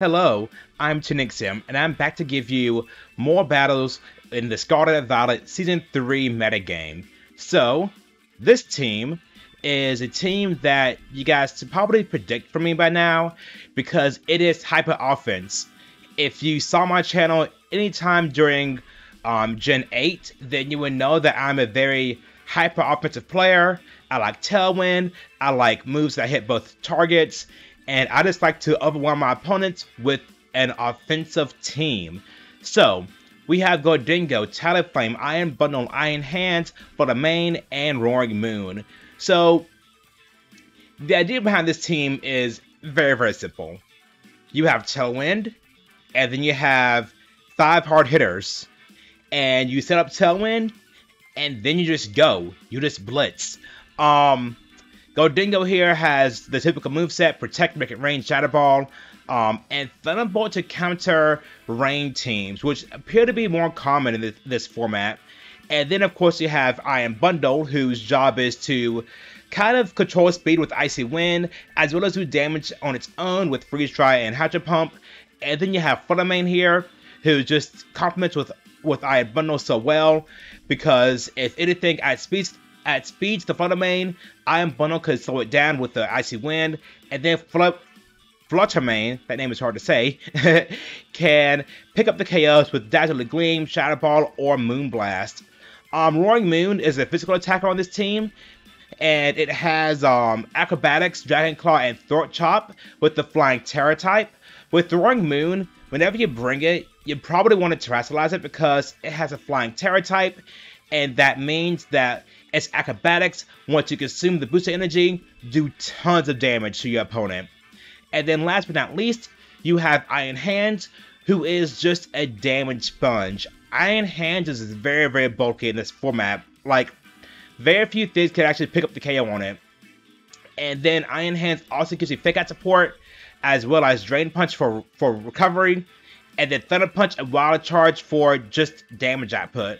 Hello, I'm Tinixium, and I'm back to give you more battles in the Scarlet Violet Season 3 metagame. So, this team is a team that you guys probably predict for me by now, because it is Hyper Offense. If you saw my channel anytime during um, Gen 8, then you would know that I'm a very hyper offensive player. I like Tailwind, I like moves that hit both targets, and I just like to overwhelm my opponents with an offensive team. So, we have Gholdengo, Talonflame, Iron Bundle, Iron Hands Flutter Mane, and Roaring Moon. So, the idea behind this team is very, very simple. You have Tailwind, and then you have five hard hitters, and you set up Tailwind, and then you just go. You just blitz. Um, Gholdengo here has the typical moveset, Protect, Make It Rain, Shadow Ball, um, and Thunderbolt to counter rain teams, which appear to be more common in this, this format. And then, of course, you have Iron Bundle, whose job is to kind of control speed with Icy Wind, as well as do damage on its own with Freeze Dry and Hydro Pump. And then you have Flutter Mane here, who just complements with with Iron Bundle so well, because if anything, at speed at speeds the Flutter Mane, Iron Bundle could slow it down with the Icy Wind, and then Flut Flutter Mane, that name is hard to say, can pick up the KOs with Dazzling Gleam, Shadow Ball, or Moonblast. Um, Roaring Moon is a physical attacker on this team, and it has um, Acrobatics, Dragon Claw, and Throat Chop with the Flying Tera type. With Roaring Moon, whenever you bring it, you probably want to terastallize it because it has a Flying Tera type, and that means that its acrobatics, once you consume the booster energy, do tons of damage to your opponent. And then last but not least, you have Iron Hands, who is just a damage sponge. Iron Hands is very, very bulky in this format. Like, very few things can actually pick up the KO on it. And then Iron Hands also gives you Fake Out support, as well as Drain Punch for, for recovery, and then Thunder Punch and Wild Charge for just damage output.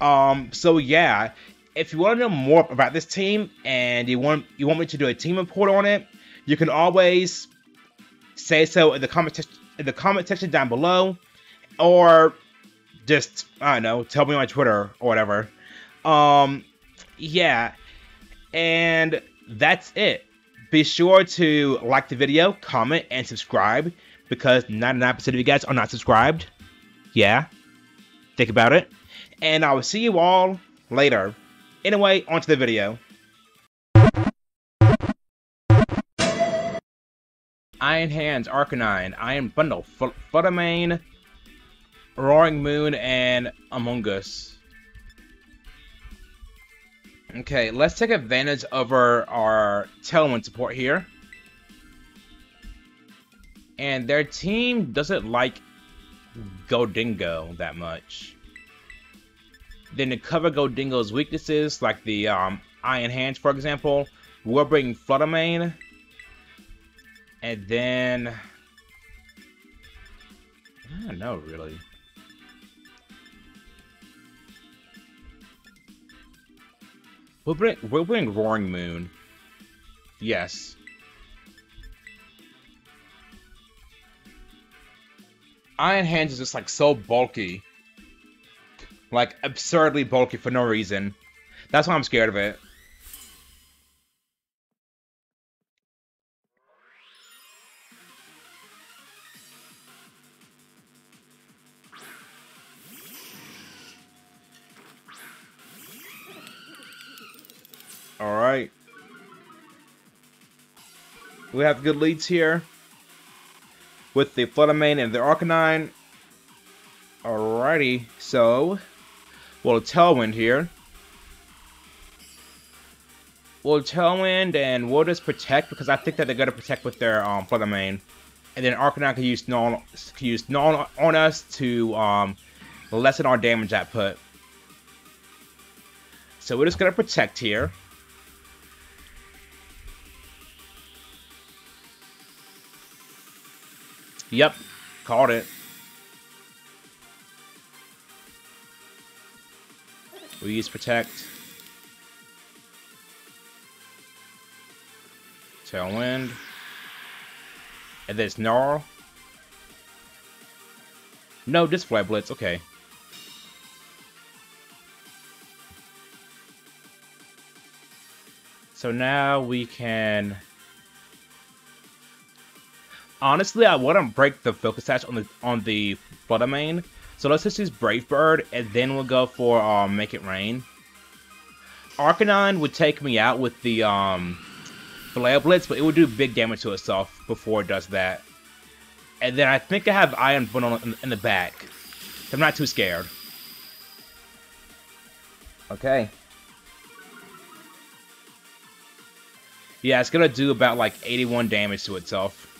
Um, so yeah, if you want to know more about this team and you want you want me to do a team report on it, you can always say so in the comment in the comment section down below, or just I don't know, tell me on Twitter or whatever. Um, yeah, and that's it. Be sure to like the video, comment, and subscribe because 99% of you guys are not subscribed. Yeah, think about it. And I will see you all later. Anyway, onto the video. Iron Hands, Arcanine, Iron Bundle, Flutter Mane, Roaring Moon, and Amoonguss. Okay, let's take advantage of our, our Tailwind support here. And their team doesn't like Gholdengo that much. Then to cover Gholdengo's weaknesses, like the um, Iron Hands, for example, we're bringing Flutter Mane. And then... I don't know, really. We'll bring, we'll bring Roaring Moon. Yes. Iron Hands is just like so bulky. Like, absurdly bulky for no reason. That's why I'm scared of it. Alright. We have good leads here. With the Flutter Mane and the Arcanine. Alrighty, so well, Tailwind here. Well, Tailwind and we'll just protect because I think that they're gonna protect with their um for the Flutter Mane. And then Arcanine can use Null can use Null on us to um lessen our damage output. So we're just gonna protect here. Yep, caught it. We use Protect. Tailwind. And there's Snarl. No, just Flare Blitz. Okay. So now we can... Honestly, I wouldn't break the Focus Sash on the on the Flutter Mane. So let's just use Brave Bird, and then we'll go for um, Make It Rain. Arcanine would take me out with the um, Flare Blitz, but it would do big damage to itself before it does that. And then I think I have Iron Bundle in, in the back. I'm not too scared. Okay. Yeah, it's gonna do about like 81 damage to itself.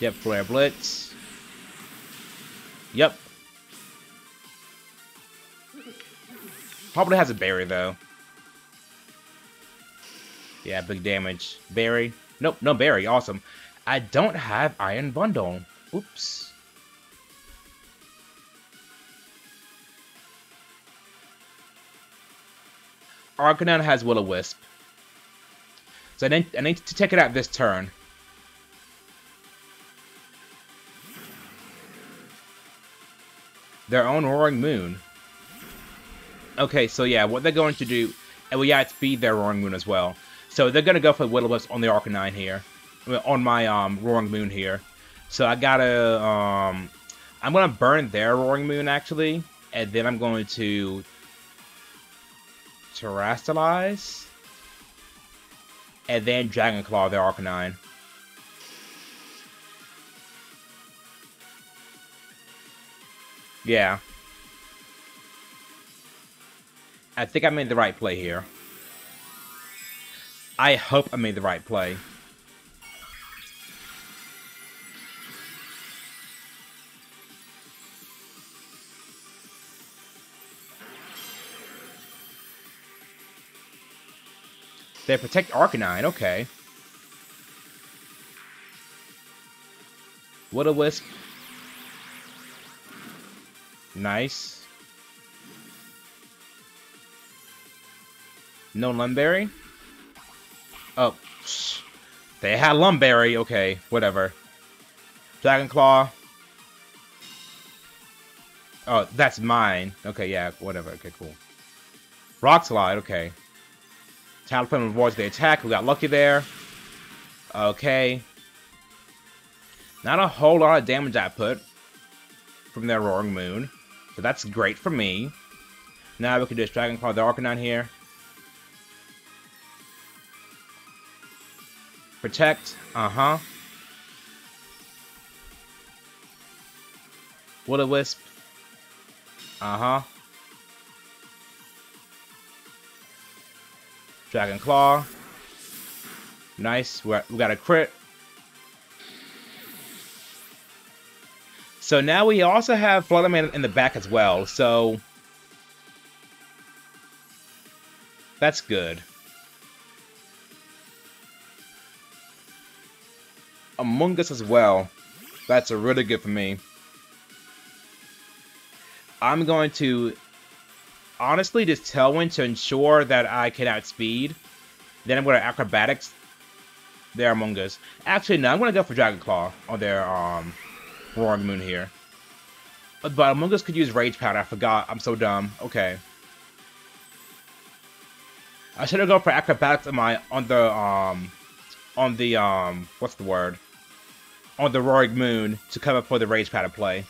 Yep, Flare Blitz. Yep. Probably has a berry though. Yeah, big damage. Berry. Nope, no berry. Awesome. I don't have Iron Bundle. Oops. Arcanine has Will-O-Wisp. So I need, I need to take it out this turn. Their own Roaring Moon. Okay, so yeah, what they're going to do... And we got to feed their Roaring Moon as well. So they're going to go for Will-O-Wisp on the Arcanine here. On my um, Roaring Moon here. So I gotta... Um, I'm going to burn their Roaring Moon, actually. And then I'm going to... Terastallize? And then Dragon Claw their Arcanine. Yeah. I think I made the right play here. I hope I made the right play. They protect Arcanine, okay. Will-O-Wisp. Nice. No Lum Berry? Oh. They had Lum Berry. Okay, whatever. Dragon Claw. Oh, that's mine. Okay, yeah, whatever. Okay, cool. Rock Slide, okay. Talonflame rewards the attack. We got lucky there. Okay. Not a whole lot of damage I put from their Roaring Moon. So that's great for me. Now we can just Dragon Claw the Arcanine here. Protect. Uh-huh. Will-O-Wisp. Uh-huh. Dragon Claw. Nice. We're, we got a crit. So now we also have Flutter Mane in the back as well, so... That's good. Amoonguss as well. That's a really good for me. I'm going to honestly just Tailwind to ensure that I can outspeed. Then I'm going to Acrobatics their Amoonguss. Actually, no, I'm going to go for Dragon Claw on their um, Roaring Moon here. But Amoonguss could use Rage Powder. I forgot. I'm so dumb. Okay. I should have gone for Acrobatics on my on the um on the um what's the word on the Roaring Moon to cover for the Rage Powder play.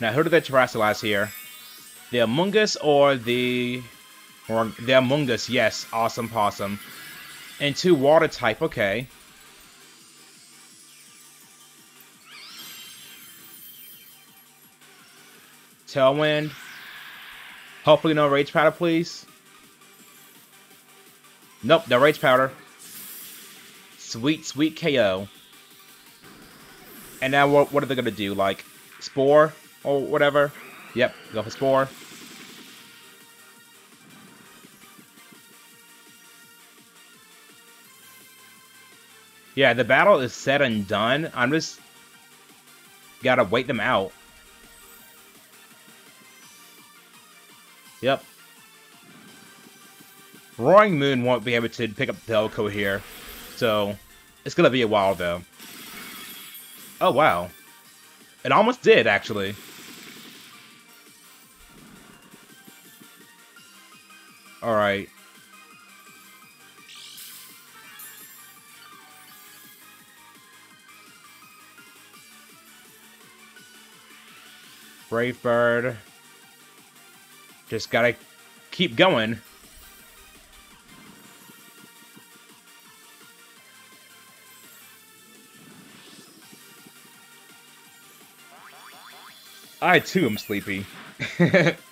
Now, who do they terastallize here? The Amoonguss or the... Or the Amoonguss, yes. Awesome Possum. And two Water type, okay. Tailwind. Hopefully no Rage Powder, please. Nope, no Rage Powder. Sweet, sweet KO. And now what, what are they going to do? Like, Spore? or whatever. Yep, go for Spore. Yeah, the battle is said and done. I'm just gotta wait them out. Yep. Roaring Moon won't be able to pick up Delco here, so it's gonna be a while though. Oh wow. It almost did, actually. Alright. Brave Bird. Just gotta keep going. I too am sleepy.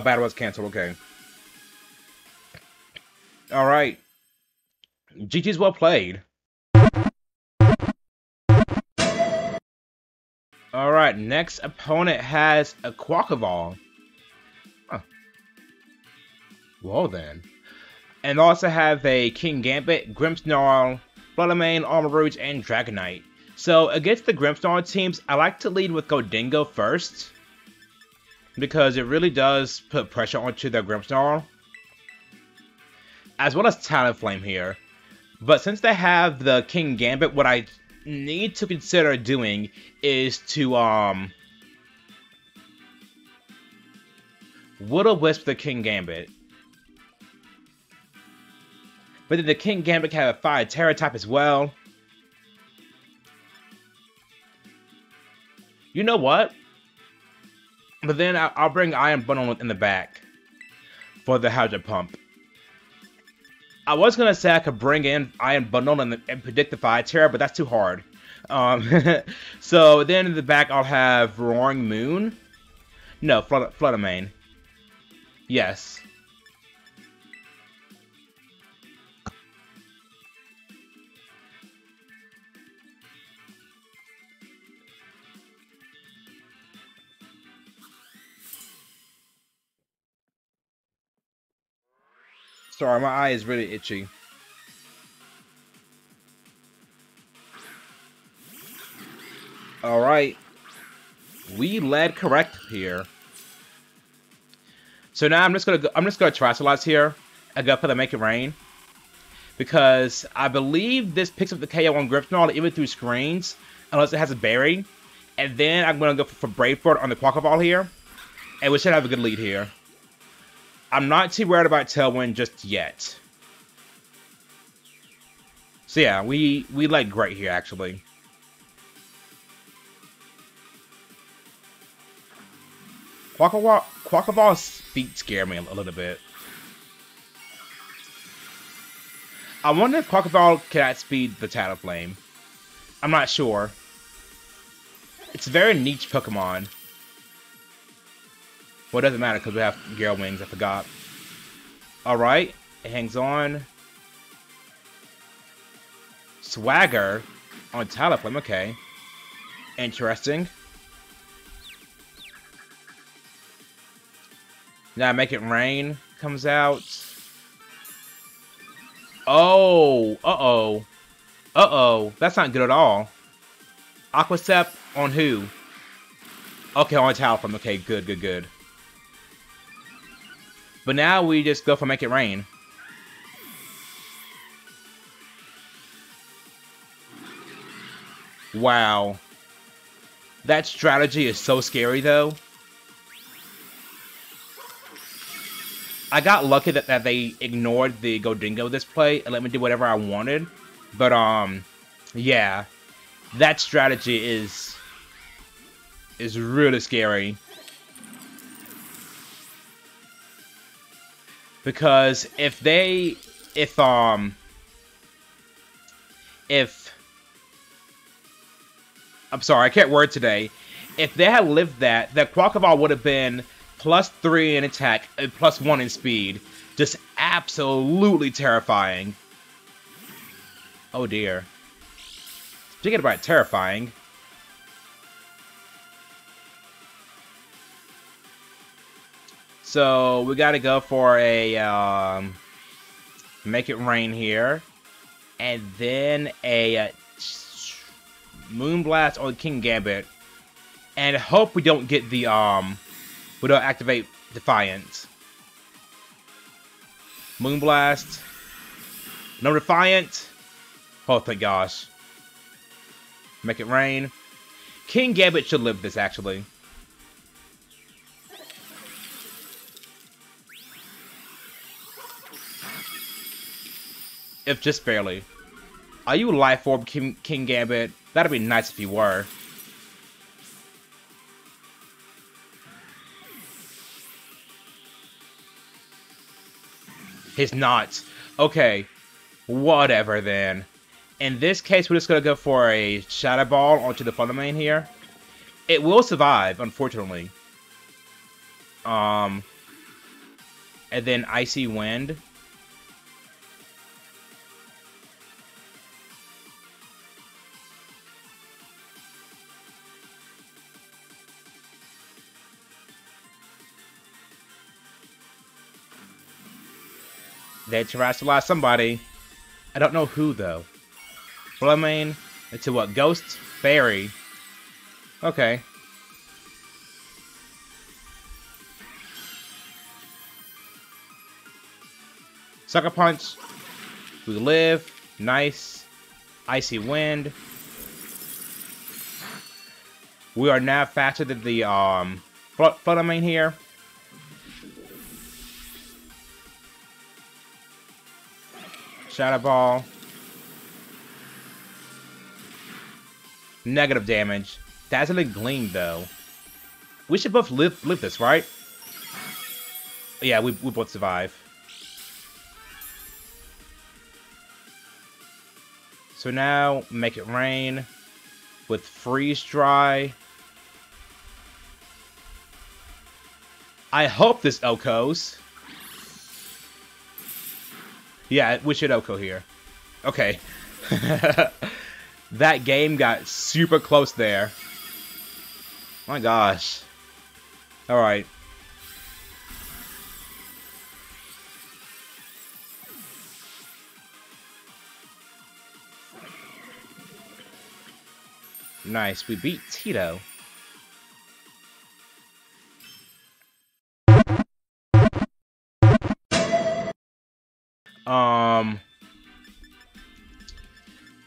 Battle was canceled. Okay. All right. GG's well played. All right. Next opponent has a Quaquaval. Huh. Well then. And also have a Kingambit, Grimmsnarl, Armor Armarouge, and Dragonite. So against the Grimmsnarl teams, I like to lead with Gholdengo first because it really does put pressure onto their Grimmsnarl. As well as Talonflame here. But since they have the Kingambit, what I need to consider doing is to, um... Will-O-Wisp the Kingambit. But then the Kingambit can have a Fire Tera type as well. You know what? But then I'll bring Iron Bundle in the back for the Hydro Pump. I was gonna say I could bring in Iron Bundle and, and predict the Fire Tera, but that's too hard. Um, so then in the back I'll have Roaring Moon. No, Flood Flutter Mane. Yes. Sorry, my eye is really itchy. Alright. We led correct here. So now I'm just gonna go, I'm just gonna Terastallize here and go for the Make It Rain. Because I believe this picks up the KO on Grimmsnarl even through screens, unless it has a berry. And then I'm gonna go for, for Brave Bird on the Quaquaval here. And we should have a good lead here. I'm not too worried about Tailwind just yet. So yeah, we we like great here actually. Quaquaval's feet scare me a little bit. I wonder if Quaquaval can outspeed the Talonflame. I'm not sure. It's a very niche Pokemon. Well, it doesn't matter because we have Gale Wings. I forgot. Alright. It hangs on. Swagger on Talonflame. Okay. Interesting. Now Make It Rain comes out. Oh. Uh-oh. Uh-oh. That's not good at all. Aqua Step on who? Okay, on Talonflame. Okay, good, good, good. But now we just go for Make It Rain. Wow. That strategy is so scary, though. I got lucky that, that they ignored the Gholdengo this play and let me do whatever I wanted. But, um, yeah. That strategy is... is really scary. Because if they if um if I'm sorry, I can't word today. If they had lived that, that Quaquaval would have been plus three in attack and plus one in speed. Just absolutely terrifying. Oh dear. Speaking about terrifying, So we got to go for a um, Make it rain here. And then a uh, Moonblast on Kingambit, And hope we don't get the, um, we don't activate Defiant. Moonblast. No Defiant. Oh, thank gosh. Make it rain. Kingambit should live this, actually. If just barely. Are you Life Orb King, Gambit? That'd be nice if you were. He's not. Okay. Whatever then. In this case, we're just going to go for a Shadow Ball onto the Thunder Mane here. It will survive, unfortunately. Um, and then Icy Wind. They terastallized somebody. I don't know who, though. Fleming into what? Ghost? Fairy. Okay. Sucker Punch. We live. Nice. Icy Wind. We are now faster than the um Fleming here. Shadow Ball. Negative damage. Dazzling Gleam, though. We should both live, live this, right? Yeah, we, we both survive. So now, make it rain with freeze dry. I hope this OHKOs. Yeah, we should OHKO here. Okay. that game got super close there. My gosh. Alright. Nice, we beat Tito.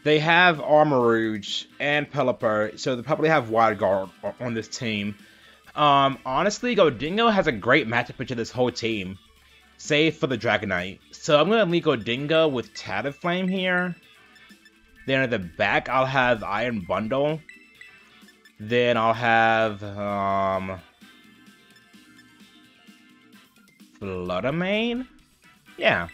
They have Armarouge and Pelipper, so they probably have Wide Guard on this team. Um, honestly, Gholdengo has a great matchup into this whole team, save for the Dragonite. So I'm gonna leave Gholdengo with Talonflame here. Then at the back, I'll have Iron Bundle. Then I'll have um, Flutter Mane. Yeah.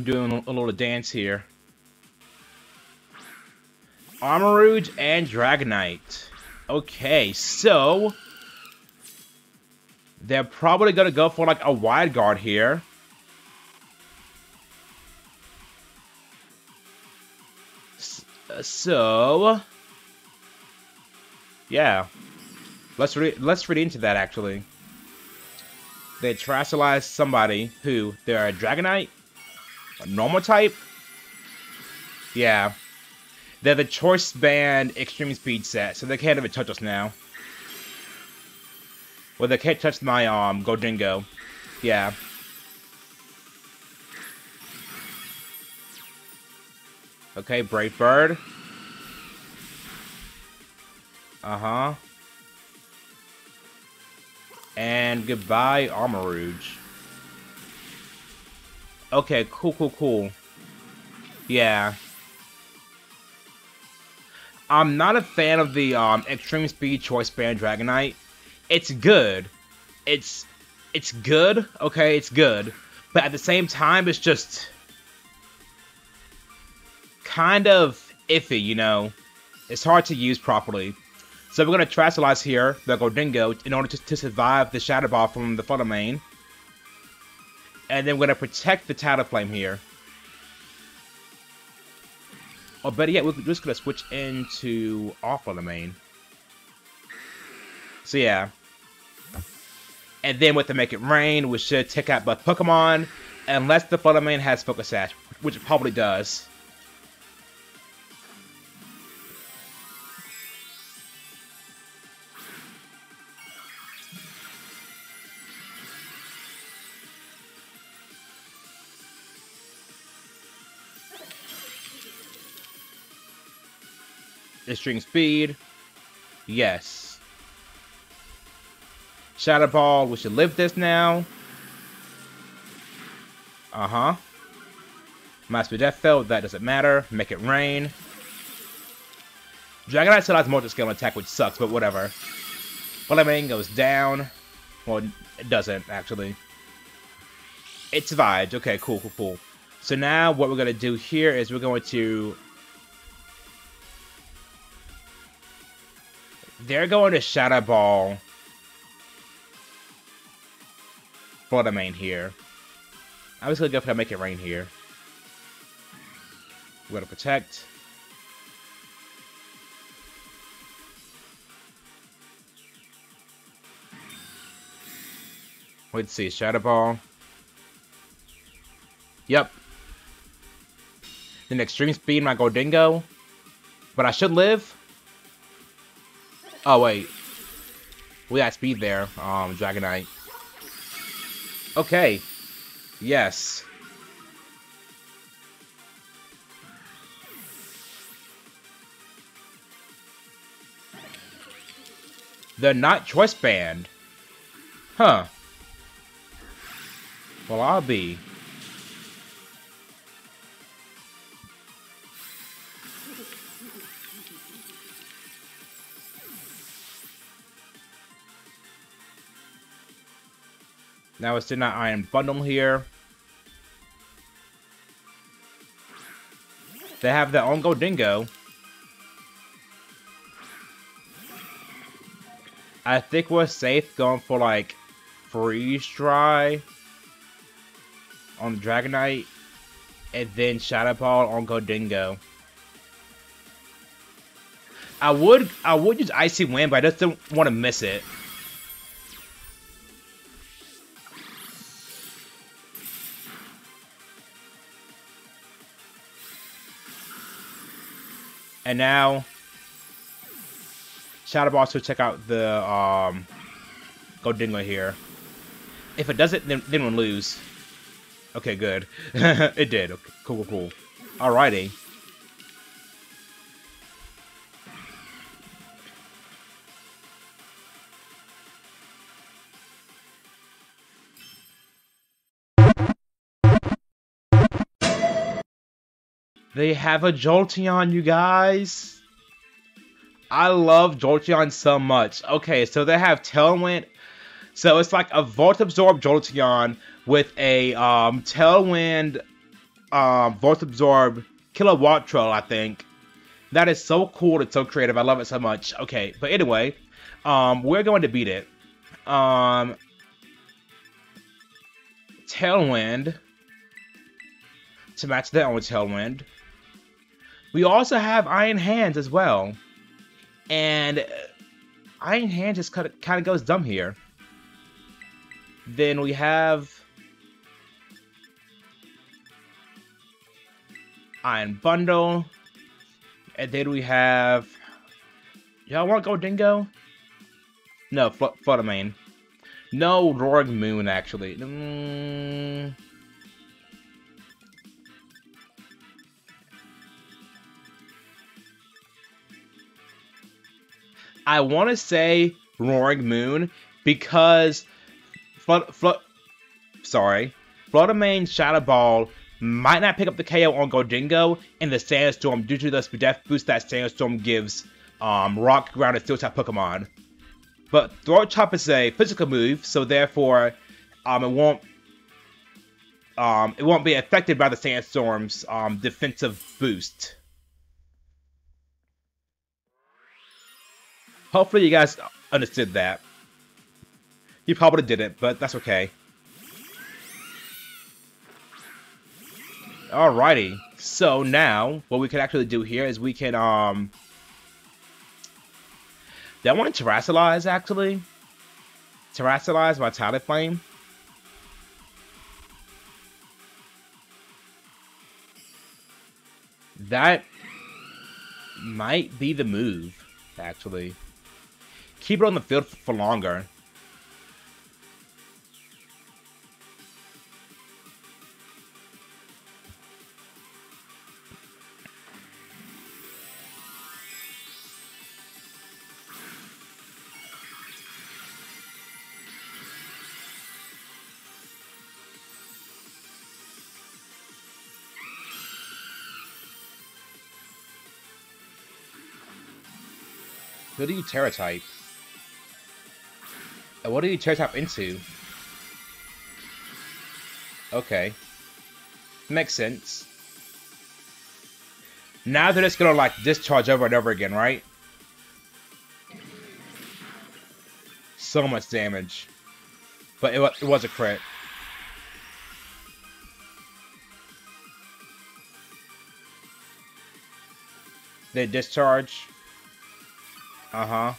I'm doing a little dance here. Armarouge and Dragonite. Okay, so... They're probably going to go for like a wide guard here. Uh, so... Yeah. Let's read let's read into that actually. They terastallize somebody who they're a Dragonite normal type? Yeah. They're the choice band extreme speed set, so they can't even touch us now. Well, they can't touch my um Gholdengo. Yeah. Okay, Brave Bird. Uh-huh. And goodbye, Armarouge. Okay, cool, cool, cool. Yeah. I'm not a fan of the um, Extreme Speed Choice Band Dragonite. It's good. It's it's good, okay, it's good. But at the same time, it's just kind of iffy, you know. It's hard to use properly. So we're going to Terastallize here, the Gholdengo, in order to, to survive the Shadow Ball from the Flutter Mane. And then we're going to protect the Talonflame here. Oh, or better yet, we're just going to switch into Awfuldomain. So yeah. And then with the Make It Rain, we should take out both Pokemon, unless the Flutter Mane has Focus Sash, which it probably does. Extreme Speed. Yes. Shadow Ball, we should live this now. Uh-huh. Master Death Field, that doesn't matter. Make it rain. Dragonite still has multi-scale attack, which sucks, but whatever. Flaming goes down. Well, it doesn't, actually. It survived. Okay, cool, cool, cool. So now what we're going to do here is we're going to They're going to Shadow Ball Flutter Mane here. I was gonna go for that make it rain here. We're gonna protect. Wait to see, Shadow Ball. Yep. Then Extreme Speed my Gholdengo. But I should live. Oh, wait. We got speed there, um, Dragonite. Okay. Yes. The not choice band. Huh. Well, I'll be. Now it's in that Iron Bundle here. They have their own Dingo. I think we're safe going for like freeze dry on the Dragonite and then Shadow Ball on Gholdengo. I would I would use Icy Wind, but I just don't want to miss it. And now, Shadow Ball to check out the um, Gholdengo here. If it doesn't, then, then we'll lose. Okay, good. it did. Okay, cool, cool, cool. Alrighty. They have a Jolteon, you guys. I love Jolteon so much. Okay, so they have Tailwind. So it's like a Volt Absorb Jolteon with a um, Tailwind um, Volt Absorb Kilowattrel, I think. That is so cool. It's so creative. I love it so much. Okay, but anyway, um, we're going to beat it. Um, Tailwind to match that with Tailwind. We also have Iron Hands as well. And uh, Iron Hands just kind of, kind of goes dumb here. Then we have Iron Bundle. And then we have... Y'all want Go Dingo? No, Fl. No, Roaring Moon, actually. Mm... I want to say Roaring Moon because Flood, Flood, sorry, Flutter Mane Shadow Ball might not pick up the KO on Gholdengo in the Sandstorm due to the death boost that Sandstorm gives um, Rock, Ground, and Steel type Pokemon. But Throat Chop is a physical move, so therefore um, it won't um, it won't be affected by the Sandstorm's um, defensive boost. Hopefully you guys understood that. You probably didn't, but that's okay. Alrighty. So now, what we can actually do here is we can, um... Do I want to Terastallize, actually? Terastallize Vitality Flame? That might be the move, actually. Keep it on the field for longer. Who do you Terra type? What do you Terra type into? Okay. Makes sense. Now they're just gonna like discharge over and over again, right? So much damage. But it, it was a crit. They discharge. Uh-huh.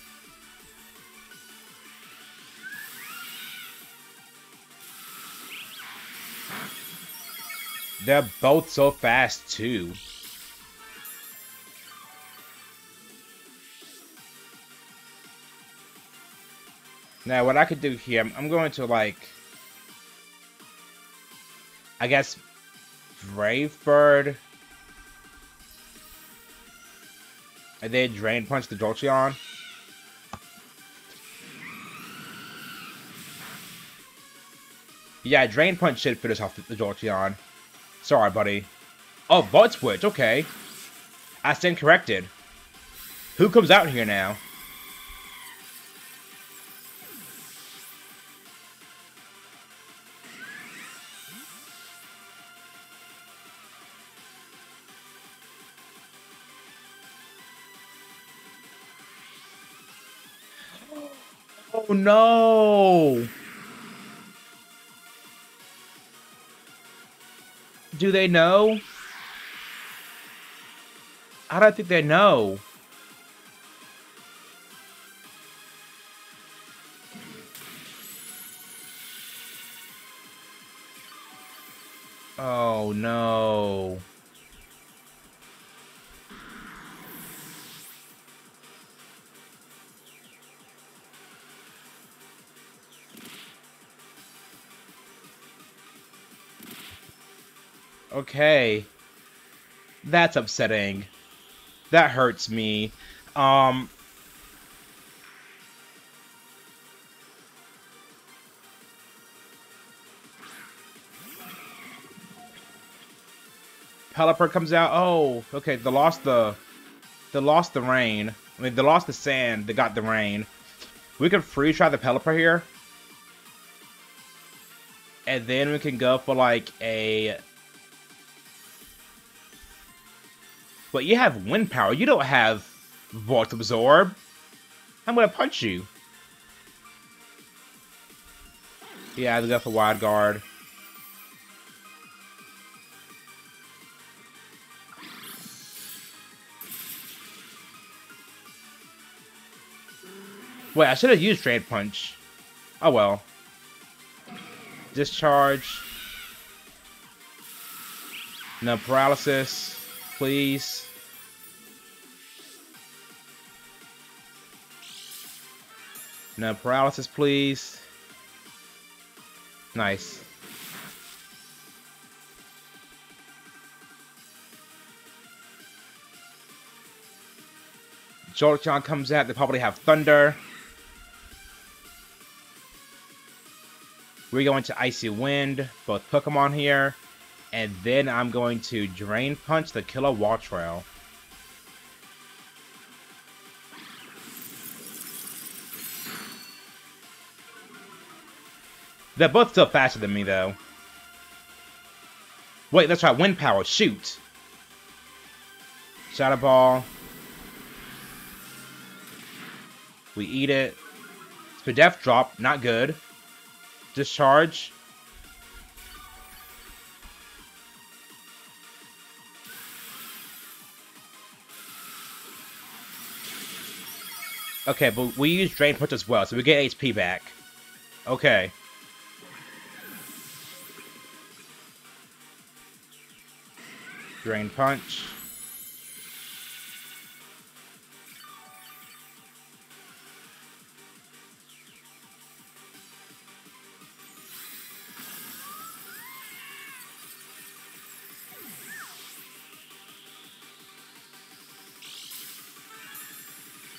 They're both so fast, too. Now, what I could do here, I'm going to, like... I guess... Brave Bird... And then Drain Punch the Jolteon. Yeah, Drain Punch should finish off the, Jolteon. Sorry, buddy. Oh, Butt Switch, okay. I stand corrected. Who comes out here now? Oh no! Do they know? I don't think they know. Oh no. Okay. That's upsetting. That hurts me. Um... Pelipper comes out. Oh, okay. They lost the, they lost the rain. I mean, they lost the sand. They got the rain. We could freeze dry the Pelipper here, and then we can go for like a But you have wind power. You don't have Volt Absorb. I'm gonna punch you. Yeah, I got the Wide Guard. Wait, I should have used Drain Punch. Oh well. Discharge. No paralysis please. No paralysis, please. Nice. Jolteon comes out, they probably have Thunder. We're going to Icy Wind, both Pokemon here. And then I'm going to Drain Punch the Kilowattrel. They're both still faster than me, though. Wait, that's right. Wind Power. Shoot. Shadow Ball. We eat it. Death Drop. Not good. Discharge. Okay, but we use Drain Punch as well, so we get HP back. Okay. Drain Punch.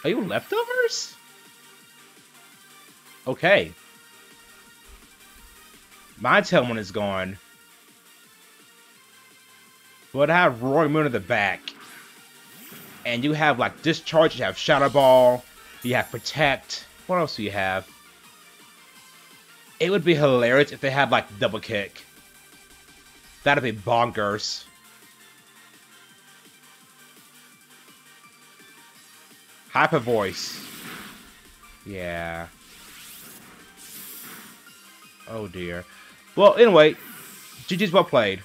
Are you leftovers? Okay. My Tailwind is gone. But I have Roaring Moon in the back. And you have like Discharge, you have Shadow Ball, you have Protect. What else do you have? It would be hilarious if they had like Double Kick. That'd be bonkers. Hyper Voice. Yeah. Oh dear. Well, anyway, GG's well played.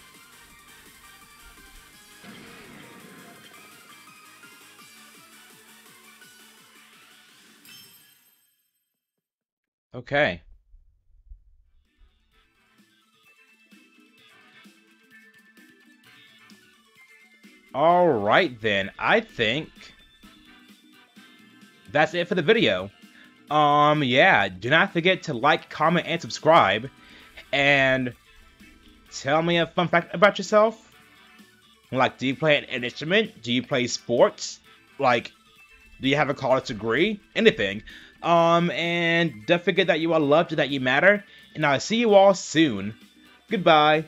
Okay. Alright then, I think that's it for the video. Um, yeah, do not forget to like, comment, and subscribe. And tell me a fun fact about yourself. Like, do you play an instrument? Do you play sports? Like, do you have a college degree? Anything. Um, and don't forget that you are loved, that you matter. And I'll see you all soon. Goodbye.